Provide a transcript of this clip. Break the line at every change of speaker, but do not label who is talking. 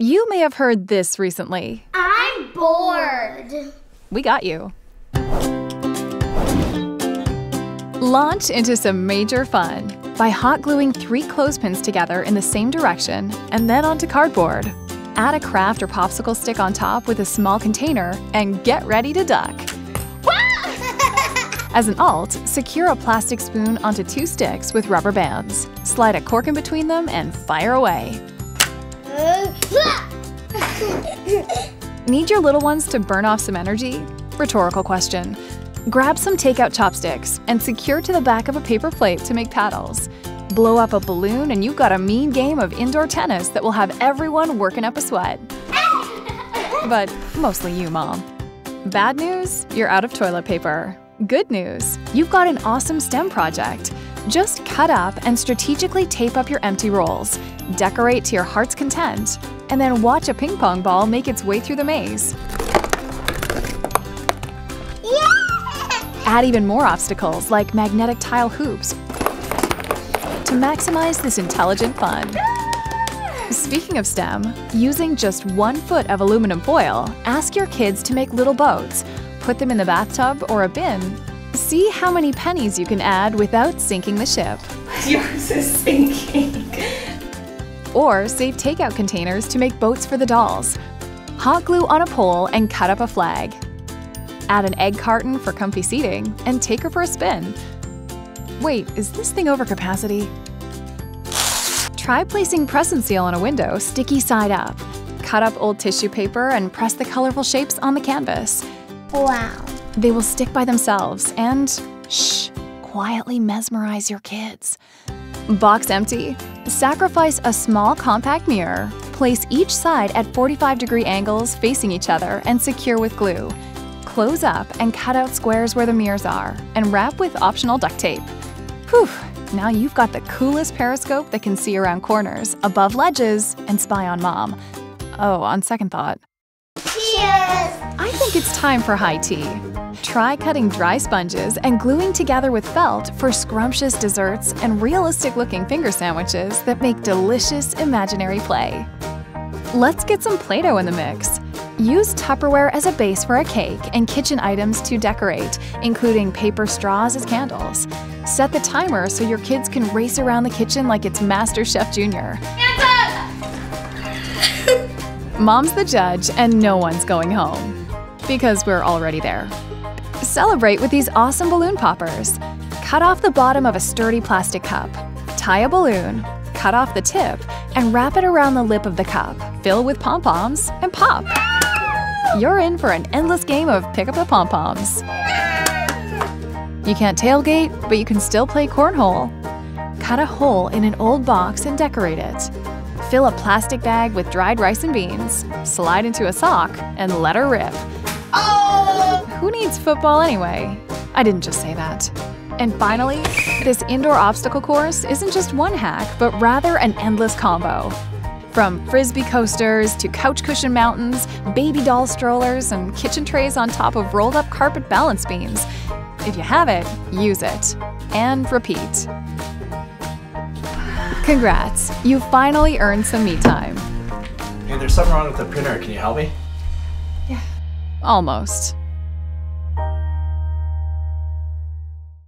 You may have heard this recently.
I'm bored.
We got you. Launch into some major fun by hot gluing three clothespins together in the same direction and then onto cardboard. Add a craft or popsicle stick on top with a small container and get ready to duck. As an alt, secure a plastic spoon onto two sticks with rubber bands. Slide a cork in between them and fire away. Need your little ones to burn off some energy? Rhetorical question. Grab some takeout chopsticks and secure to the back of a paper plate to make paddles. Blow up a balloon and you've got a mean game of indoor tennis that will have everyone working up a sweat. but mostly you, Mom. Bad news? You're out of toilet paper. Good news? You've got an awesome STEM project. Just cut up and strategically tape up your empty rolls, decorate to your heart's content, and then watch a ping pong ball make its way through the maze. Add even more obstacles like magnetic tile hoops to maximize this intelligent fun. Speaking of STEM, using just one foot of aluminum foil, ask your kids to make little boats, put them in the bathtub or a bin. See how many pennies you can add without sinking the ship.
Yours is sinking.
Or save takeout containers to make boats for the dolls. Hot glue on a pole and cut up a flag. Add an egg carton for comfy seating and take her for a spin. Wait, is this thing over capacity? Try placing press and seal on a window sticky side up. Cut up old tissue paper and press the colorful shapes on the canvas.
Wow.
They will stick by themselves and, shh, quietly mesmerize your kids. Box empty. Sacrifice a small compact mirror. Place each side at 45 degree angles facing each other and secure with glue. Close up and cut out squares where the mirrors are and wrap with optional duct tape. Whew, now you've got the coolest periscope that can see around corners, above ledges, and spy on mom. Oh, on second thought. I think it's time for high tea. Try cutting dry sponges and gluing together with felt for scrumptious desserts and realistic looking finger sandwiches that make delicious imaginary play. Let's get some Play Doh in the mix. Use Tupperware as a base for a cake and kitchen items to decorate, including paper straws as candles. Set the timer so your kids can race around the kitchen like it's Master Chef Junior. Mom's the judge, and no one's going home. Because we're already there. Celebrate with these awesome balloon poppers. Cut off the bottom of a sturdy plastic cup. Tie a balloon, cut off the tip, and wrap it around the lip of the cup. Fill with pom poms and pop. You're in for an endless game of pick up the pom poms. You can't tailgate, but you can still play cornhole. Cut a hole in an old box and decorate it. Fill a plastic bag with dried rice and beans, slide into a sock, and let her rip.
Oh.
Who needs football anyway? I didn't just say that. And finally, this indoor obstacle course isn't just one hack, but rather an endless combo. From frisbee coasters to couch cushion mountains, baby doll strollers, and kitchen trays on top of rolled up carpet balance beams. If you have it, use it. And repeat. Congrats, you finally earned some me time.
Hey, there's something wrong with the printer. Can you help me?
Almost.